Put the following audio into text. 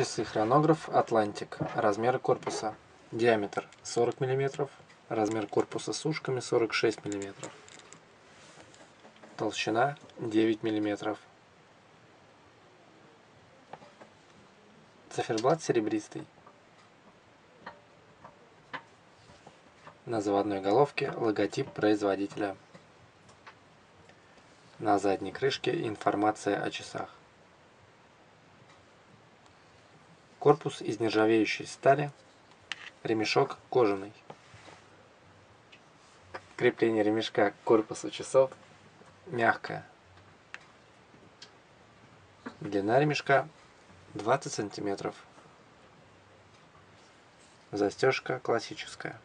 Часы хронограф Атлантик. Размеры корпуса. Диаметр 40 мм. Размер корпуса с ушками 46 мм. Толщина 9 мм. Циферблат серебристый. На заводной головке логотип производителя. На задней крышке информация о часах. Корпус из нержавеющей стали. Ремешок кожаный. Крепление ремешка к корпусу часов мягкое. Длина ремешка 20 сантиметров. Застежка классическая.